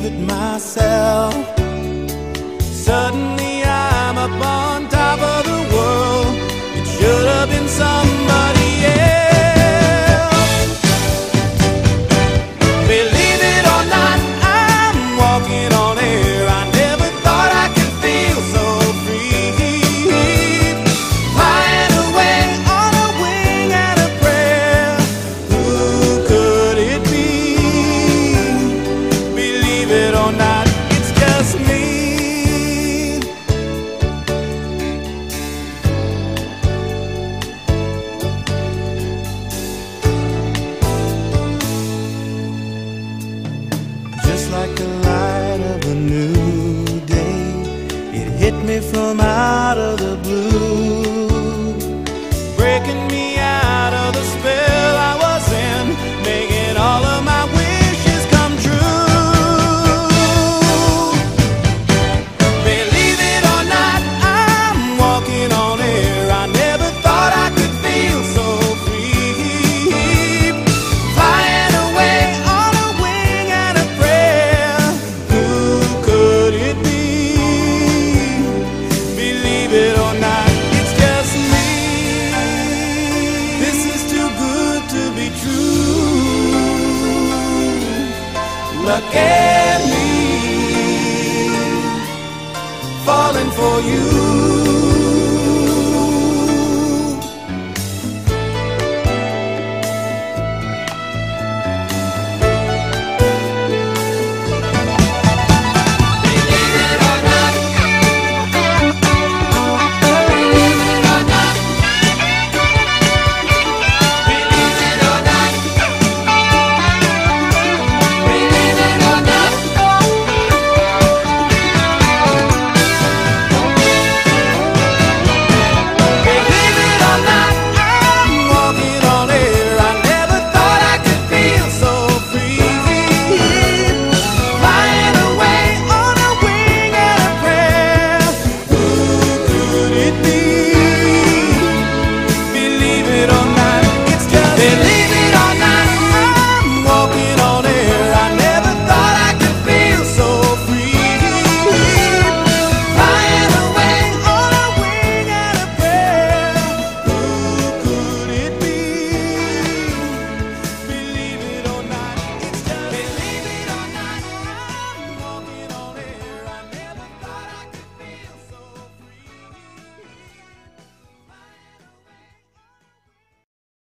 believe it myself. believe it or not, it's just me. Just like the light of a new day, it hit me from out of the blue, breaking me. again me falling for you.